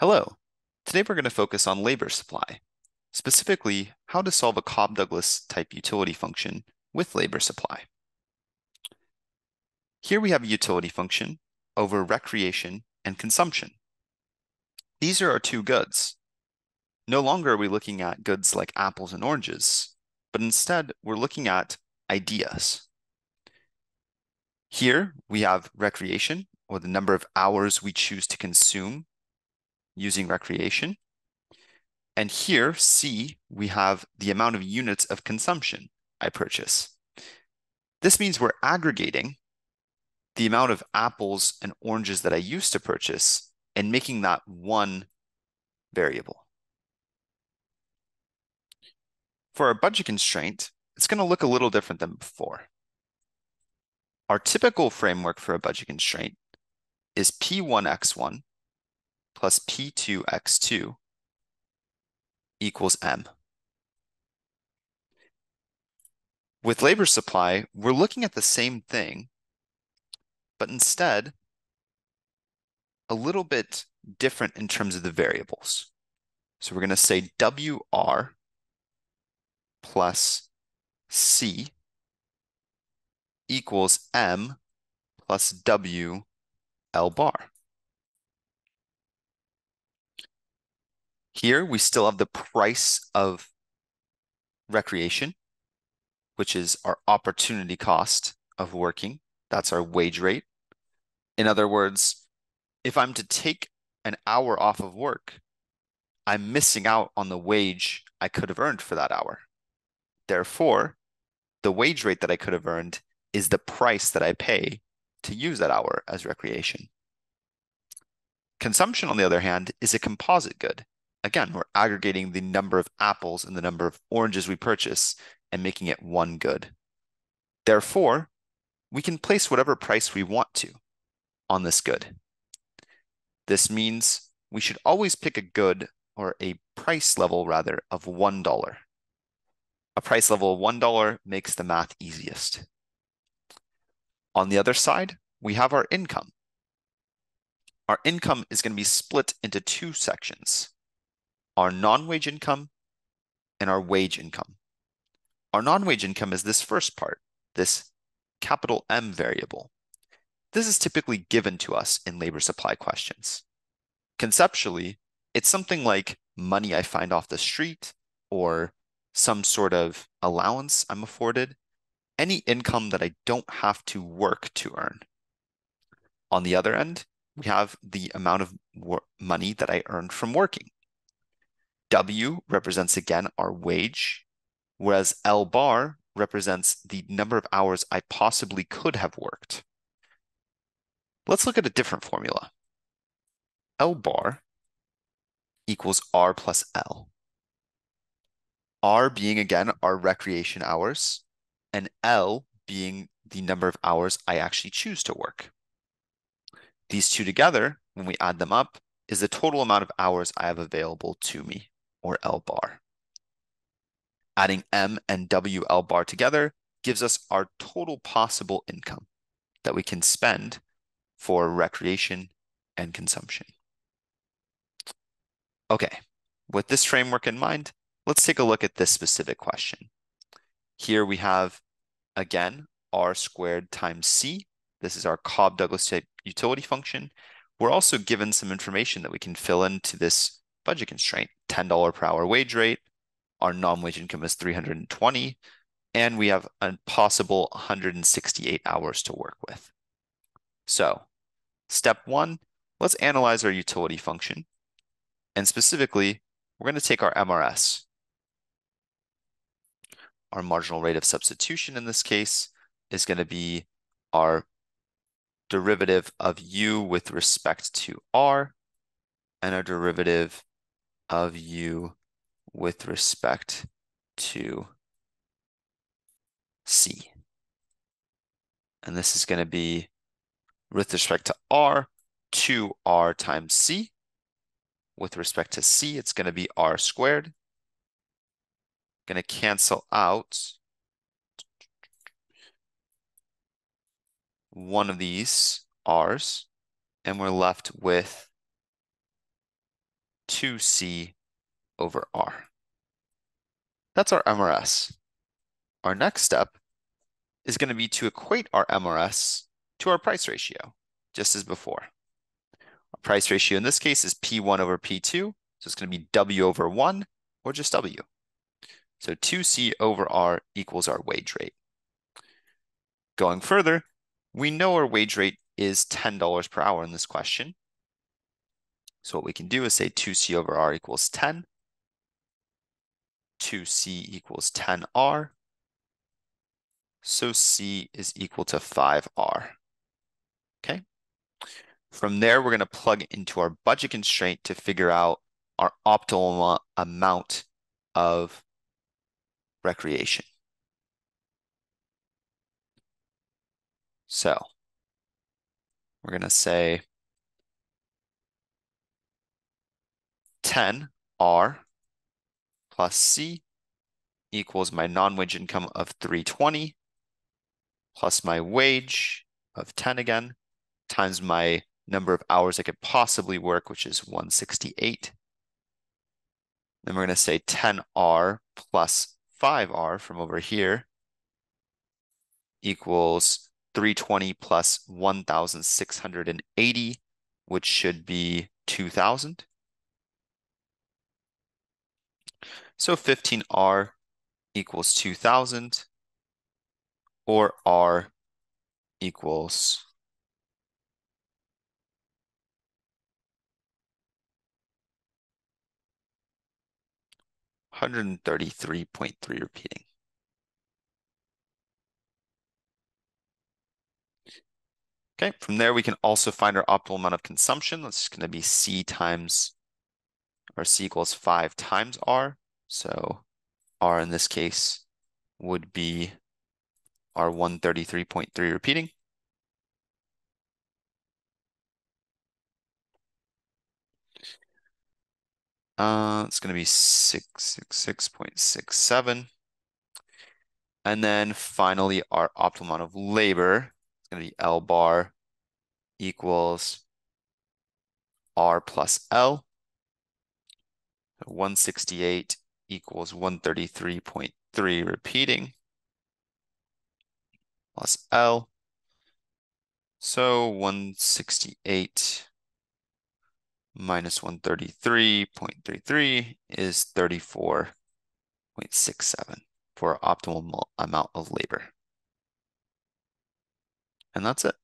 Hello. Today we're going to focus on labor supply, specifically how to solve a Cobb-Douglas type utility function with labor supply. Here we have a utility function over recreation and consumption. These are our two goods. No longer are we looking at goods like apples and oranges, but instead we're looking at ideas. Here we have recreation, or the number of hours we choose to consume using recreation. And here, C, we have the amount of units of consumption I purchase. This means we're aggregating the amount of apples and oranges that I used to purchase and making that one variable. For our budget constraint, it's going to look a little different than before. Our typical framework for a budget constraint is P1x1 plus P2x2 equals M. With labor supply, we're looking at the same thing, but instead, a little bit different in terms of the variables. So we're going to say WR plus C equals M plus W L bar. Here, we still have the price of recreation, which is our opportunity cost of working. That's our wage rate. In other words, if I'm to take an hour off of work, I'm missing out on the wage I could have earned for that hour. Therefore, the wage rate that I could have earned is the price that I pay to use that hour as recreation. Consumption, on the other hand, is a composite good again, we're aggregating the number of apples and the number of oranges we purchase and making it one good. Therefore, we can place whatever price we want to on this good. This means we should always pick a good or a price level rather of $1. A price level of $1 makes the math easiest. On the other side, we have our income. Our income is going to be split into two sections our non-wage income and our wage income. Our non-wage income is this first part, this capital M variable. This is typically given to us in labor supply questions. Conceptually, it's something like money I find off the street or some sort of allowance I'm afforded, any income that I don't have to work to earn. On the other end, we have the amount of money that I earned from working. W represents again our wage, whereas L bar represents the number of hours I possibly could have worked. Let's look at a different formula. L bar equals R plus L. R being again our recreation hours, and L being the number of hours I actually choose to work. These two together, when we add them up, is the total amount of hours I have available to me or L bar. Adding M and W L bar together gives us our total possible income that we can spend for recreation and consumption. Okay, with this framework in mind, let's take a look at this specific question. Here we have, again, r squared times c. This is our Cobb-Douglas utility function. We're also given some information that we can fill into this budget constraint, $10 per hour wage rate. Our non-wage income is 320, and we have a possible 168 hours to work with. So step one, let's analyze our utility function. And specifically, we're going to take our MRS. Our marginal rate of substitution in this case is going to be our derivative of u with respect to r and our derivative of u with respect to c. And this is going to be with respect to r, 2r times c. With respect to c, it's going to be r squared. Going to cancel out one of these r's, and we're left with 2C over R. That's our MRS. Our next step is going to be to equate our MRS to our price ratio, just as before. Our price ratio in this case is P1 over P2, so it's going to be W over 1, or just W. So 2C over R equals our wage rate. Going further, we know our wage rate is $10 per hour in this question. So what we can do is say 2C over R equals 10. 2C equals 10R. So C is equal to 5R. Okay. From there, we're going to plug into our budget constraint to figure out our optimal amount of recreation. So we're going to say 10 R plus C equals my non-wage income of 320 plus my wage of 10 again times my number of hours I could possibly work, which is 168. Then we're going to say 10R plus 5R from over here equals 320 plus 1,680, which should be 2,000. So 15R equals 2,000, or R equals Hundred and thirty-three point three repeating. Okay, from there we can also find our optimal amount of consumption. That's going to be C times, or C equals 5 times R. So R in this case would be R 133.3 repeating. Uh, it's going to be 666.67. And then finally, our optimal amount of labor is going to be L bar equals R plus L. 168 equals 133.3 repeating plus L. So 168 minus 133.33 is 34.67 for optimal amount of labor. And that's it.